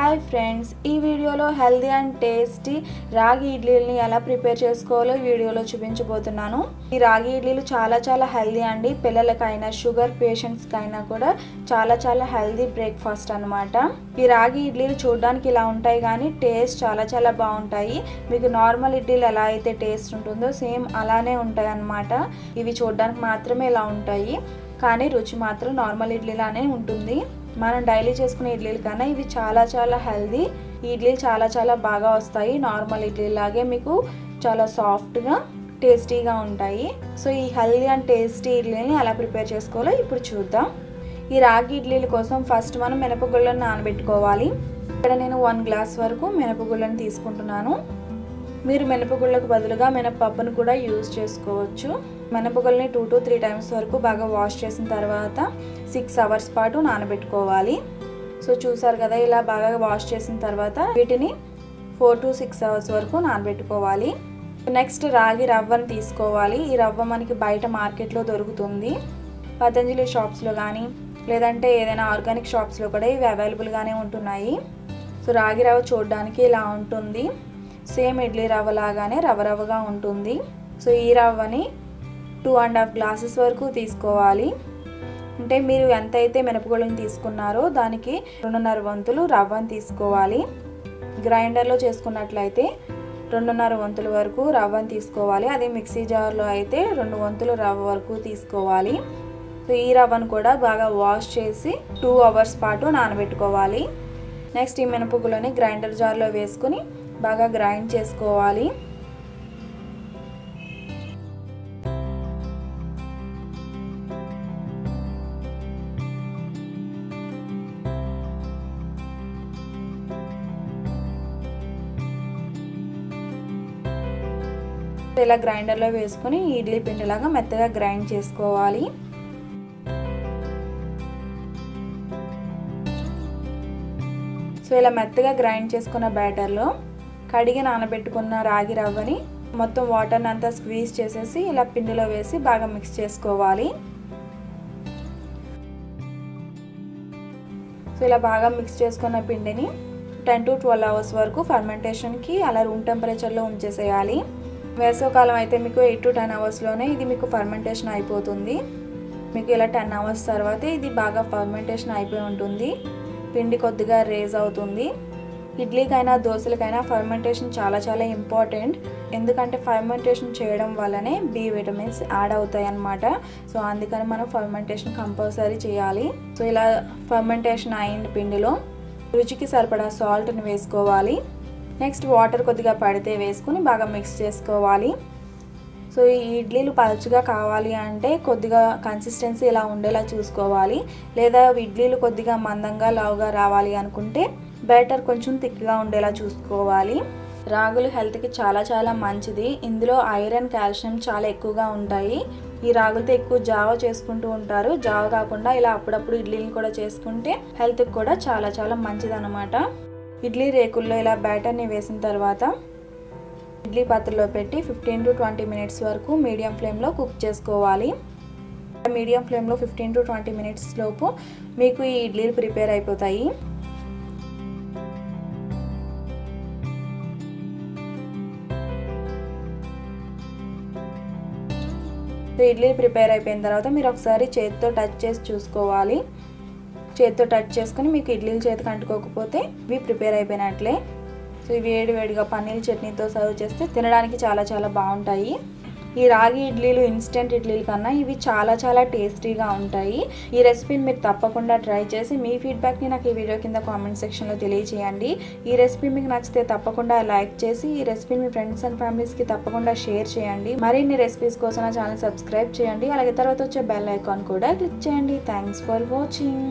Hi friends ఈ వీడియోలో healthy and tasty రాగి ఇడ్లీని ఎలా ప్రిపేర్ చేసుకోవాలో ఈ వీడియోలో చూపించబోతున్నాను. ఈ రాగి ఇడ్లీలు చాలా చాలా హెల్దీ అండి. పిల్లలకైనా షుగర్ పేషెంట్స్కైనా కూడా చాలా చాలా హెల్దీ బ్రేక్ఫాస్ట్ అనమాట ఈ రాగి ఇడ్లీలు చూడడానికి ఇలా ఉంటాయి కానీ టేస్ట్ చాలా చాలా బాగుంటాయి. మీకు నార్మల్ ఇడ్లీలు ఎలా అయితే టేస్ట్ ఉంటుందో సేమ్ అలానే ఉంటాయి అన్నమాట. ఇవి చూడడానికి మాత్రమే ఇలా ఉంటాయి. కానీ రుచి మాత్రం నార్మల్ ఇడ్లీలానే ఉంటుంది. మనం డైలీ చేసుకునే ఇడ్లీల కన్నా ఇవి చాలా చాలా హెల్దీ. ఈ ఇడ్లీలు చాలా చాలా బాగా వస్తాయి. నార్మల్ ఇడ్లీ లాగే మీకు చాలా సాఫ్ట్గా టేస్టీగా ఉంటాయి. సో ఈ హెల్దీ అండ్ టేస్టీ ఇడ్లీని ఎలా ప్రిపేర్ చేసుకోవాలో ఇప్పుడు చూద్దాం. ఈ రాగి ఇడ్లీల కోసం ఫస్ట్ మనం మినపగుళ్ళను నానబెట్టుకోవాలి. ఇక్కడ నేను వన్ గ్లాస్ వరకు మినపగుళ్ళను తీసుకుంటున్నాను. మీరు మినపగుళ్ళకు బదులుగా మినపప్పును కూడా యూజ్ చేసుకోవచ్చు. మినపగుళ్ళని టూ టు త్రీ టైమ్స్ వరకు బాగా వాష్ చేసిన తర్వాత సిక్స్ అవర్స్ పాటు నానబెట్టుకోవాలి. సో చూసారు కదా ఇలా బాగా వాష్ చేసిన తర్వాత వీటిని ఫోర్ టు సిక్స్ అవర్స్ వరకు నానబెట్టుకోవాలి. నెక్స్ట్ రాగి రవ్వను తీసుకోవాలి. ఈ రవ్వ మనకి బయట మార్కెట్లో దొరుకుతుంది. పతంజలి షాప్స్లో కానీ లేదంటే ఏదైనా ఆర్గానిక్ షాప్స్లో కూడా ఇవి అవైలబుల్గానే ఉంటున్నాయి. సో రాగి రవ్వ చూడడానికి ఇలా ఉంటుంది. సేమ్ ఇడ్లీ రవ్వ లాగానే రవ్వ రవ్వగా ఉంటుంది. సో ఈ రవ్వని టూ అండ్ హాఫ్ గ్లాసెస్ వరకు తీసుకోవాలి. అంటే మీరు ఎంతైతే మినపగుళ్ళని తీసుకున్నారో దానికి రెండున్నర వంతులు రవ్వని తీసుకోవాలి. గ్రైండర్లో చేసుకున్నట్లయితే రెండున్నర వంతుల వరకు రవ్వని తీసుకోవాలి. అదే మిక్సీ జార్లో అయితే రెండు వంతులు రవ్వ వరకు తీసుకోవాలి. సో ఈ రవ్వను కూడా బాగా వాష్ చేసి టూ అవర్స్ పాటు నానబెట్టుకోవాలి. నెక్స్ట్ ఈ మినపగులని గ్రైండర్ జార్లో వేసుకుని బాగా గ్రైండ్ చేసుకోవాలి. ఇలా గ్రైండర్లో వేసుకుని ఇడ్లీ పిండిలాగా మెత్తగా గ్రైండ్ చేసుకోవాలి. సో ఇలా మెత్తగా గ్రైండ్ చేసుకున్న బ్యాటర్లో కడిగి నానబెట్టుకున్న రాగి రవ్వని మొత్తం వాటర్ని అంతా స్క్వీజ్ చేసేసి ఇలా పిండిలో వేసి బాగా మిక్స్ చేసుకోవాలి. సో ఇలా బాగా మిక్స్ చేసుకున్న పిండిని టెన్ టు ట్వెల్వ్ అవర్స్ వరకు ఫర్మెంటేషన్కి అలా రూమ్ టెంపరేచర్లో ఉంచేసేయాలి. వేసవకాలం అయితే మీకు ఎయిట్ టు టెన్ అవర్స్లోనే ఇది మీకు ఫర్మెంటేషన్ అయిపోతుంది. మీకు ఇలా టెన్ అవర్స్ తర్వాత ఇది బాగా ఫర్మెంటేషన్ అయిపోయి ఉంటుంది. పిండి కొద్దిగా రేజ్ అవుతుంది. ఇడ్లీకైనా దోశలకైనా ఫర్మెంటేషన్ చాలా చాలా ఇంపార్టెంట్ ఎందుకంటే ఫర్మెంటేషన్ చేయడం వల్లనే బి విటమిన్స్ యాడ్ అవుతాయి అన్నమాట సో అందుకని మనం ఫర్మెంటేషన్ కంపల్సరీ చేయాలి. సో ఇలా ఫర్మెంటేషన్ అయిన పిండిలో రుచికి సరిపడా సాల్ట్ని వేసుకోవాలి. నెక్స్ట్ వాటర్ కొద్దిగా పడితే వేసుకుని బాగా మిక్స్ చేసుకోవాలి. సో ఈ ఇడ్లీలు పలుచగా కావాలి అంటే కొద్దిగా కన్సిస్టెన్సీ ఇలా ఉండేలా చూసుకోవాలి. లేదా ఇడ్లీలు కొద్దిగా మందంగా లావుగా రావాలి అనుకుంటే బ్యాటర్ కొంచెం థిక్గా ఉండేలా చూసుకోవాలి. రాగులు హెల్త్కి చాలా చాలా మంచిది. ఇందులో ఐరన్ కాల్షియం చాలా ఎక్కువగా ఉంటాయి. ఈ రాగులతో ఎక్కువ జావ చేసుకుంటూ ఉంటారు. జావ కాకుండా ఇలా అప్పుడప్పుడు ఇడ్లీని కూడా చేసుకుంటే హెల్త్కి కూడా చాలా చాలా మంచిది అనమాట ఇడ్లీ రేకుల్లో ఇలా బ్యాటర్ని వేసిన తర్వాత ఇడ్లీ పాత్రలో పెట్టి ఫిఫ్టీన్ టు ట్వంటీ మినిట్స్ వరకు మీడియం ఫ్లేమ్లో కుక్ చేసుకోవాలి. మీడియం ఫ్లేమ్లో ఫిఫ్టీన్ టు ట్వంటీ మినిట్స్ లోపు మీకు ఈ ఇడ్లీలు ప్రిపేర్ అయిపోతాయి. ఇడ్లీ ప్రిపేర్ అయిపోయిన తర్వాత మీరు ఒకసారి చేతితో టచ్ చేసి చూసుకోవాలి. చేతితో టచ్ చేసుకుని మీకు ఇడ్లీలు చేతికి అంటుకోకపోతే ఇవి ప్రిపేర్ అయిపోయినట్లే. సో ఇవి వేడి వేడిగా పన్నీర్ చట్నీతో సర్వ్ చేస్తే తినడానికి చాలా చాలా బాగుంటాయి. ఈ రాగి ఇడ్లీలు ఇన్స్టెంట్ ఇడ్లీలు కన్నా ఇవి చాలా చాలా టేస్టీగా ఉంటాయి. ఈ రెసిపీని మీరు తప్పకుండా ట్రై చేసి మీ ఫీడ్బ్యాక్ని నాకు ఈ వీడియో కింద కామెంట్ సెక్షన్లో తెలియజేయండి ఈ రెసిపీ మీకు నచ్చితే తప్పకుండా లైక్ చేసి ఈ రెసిపీని మీ ఫ్రెండ్స్ అండ్ ఫ్యామిలీస్కి తప్పకుండా షేర్ చేయండి. మరిన్ని రెసిపీస్ కోసం నా ఛానల్ సబ్స్క్రైబ్ చేయండి. అలాగే తర్వాత వచ్చే బెల్ ఐకాన్ కూడా క్లిక్ చేయండి. Thanks for watching.